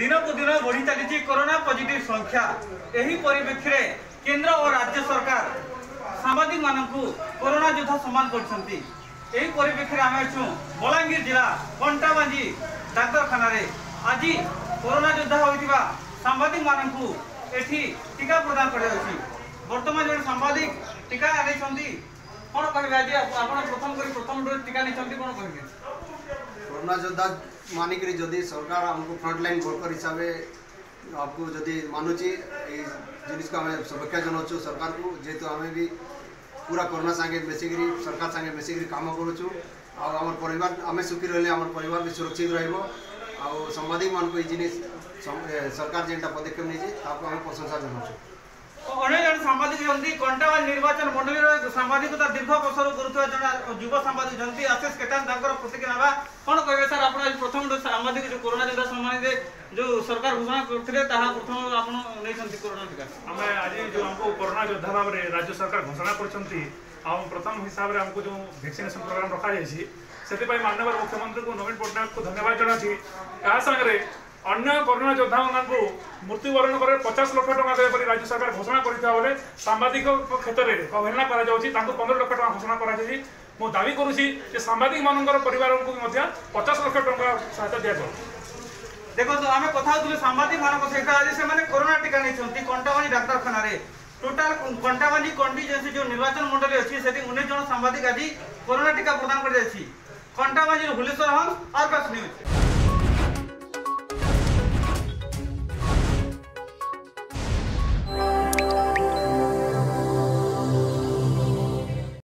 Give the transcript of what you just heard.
দিনকু দিন বড়ি চালিছে করোনা পজিটিভ সংখ্যা এই পরিপ্রেক্ষী কেন্দ্র ও রাজ্য সরকার সাংবাদিক মানুষ করোনা যোদ্ধা সম্মান করছেন এই পরিপ্রেক্ষী আমি অছু বলাঙ্গীর জেলা কণ্টাবাঞ্জি ডাক্তারখানার আজ করোনা যোদ্ধা হয়ে সাংবাদিক মানুষ এটি টিকা প্রদান করা হয়েছে বর্তমান জন সাংবাদিক টিকা আনাইছেন কোণ কে আজ আপনার প্রথম করে প্রথম ডোজ টিকা নিয়েছেন কোণ কে করোনা যোদ্ধা মানিকি सरकार সরকার আমাকে वर्कर हिसाब से आपको जदि मानुची जिनस को आम शुभेच्छा जनाऊँ सरकार को जेहेतु आम भी पूरा कोरोना सांगे मिसिकी सरकार सांगे मिसिकी कम करुचु आम पर आम सुखी रही आम पर भी सुरक्षित रंबादिक मान जिन सरकार जेनटा पदक्षेप नहीं आम प्रशंसा जनाऊँ অনেক জন সাংবাদিক অনেক কণ্টাবাল নির্বাচন মন্ডলীর সাংবাদিকতা দীর্ঘ বছর করুথা জন যুব সাংবাদিক আশিষ কেতান କ'ଣ କହିବେ ସାର୍ ଆପଣ ପ୍ରଥମ আমাদের যে করোনা যোদ্ধা সম্মানিতে যে সরকার ঘোষণা করলে তাহা প্রথম আপনার নিয়েছেন করোনা টিকা আমি আজ যে আমি করোনা যোদ্ধা ভাবে রাজ্য সরকার ঘোষণা করছেন আম প্রথম হিসাবে আমি যে ভ্যাকসিনেসন প্রোগ্রাম রখা যাই সেপাই মাননীয় মুখ্যমন্ত্রী নবীন পট্টনাক ধন্যবাদ জনাছি তাহা সাংরে অন্য করোনা যোদ্ধা মানুষ মৃত্যুবরণ করে পচাশ লক্ষ টাকা দেবে রাজ্য সরকার ঘোষণা করে সাংবাদিক ক্ষেত্রে অবহেলনা করা যাচ্ছে তাঁর পনেরো লক্ষ টাকা ঘোষণা করা যাচ্ছে ମୁଁ ଦାବି କରୁଛି ଯେ ସାମ୍ବାଦିକମାନଙ୍କର ପରିବାରଙ୍କୁ ମଧ୍ୟ ପଚାଶ ଲକ୍ଷ ଟଙ୍କା ସହାୟତା ଦିଆଯାଉ ଦେଖନ୍ତୁ ଆମେ କଥା ହଉଥିଲୁ ସାମ୍ବାଦିକମାନଙ୍କ ସହିତ ଆଜି ସେମାନେ କରୋନା ଟୀକା ନେଇଛନ୍ତି କଣ୍ଟାବାଣୀ ଡାକ୍ତରଖାନାରେ ଟୋଟାଲ କଣ୍ଟାବାଣୀ କଣ୍ଟିଜେନ୍ସି ଯେଉଁ ନିର୍ବାଚନ ମଣ୍ଡଳୀ ଅଛି ସେଠି ଉଣେଇଶ ଜଣ ସାମ୍ବାଦିକ ଆଜି କରୋନା ଟୀକା ପ୍ରଦାନ କରାଯାଇଛି କଣ୍ଟାବାଣୀରୁ ଭୁବନେଶ୍ୱର ହଂସ ଆକାଶ ନ୍ୟୁଜ୍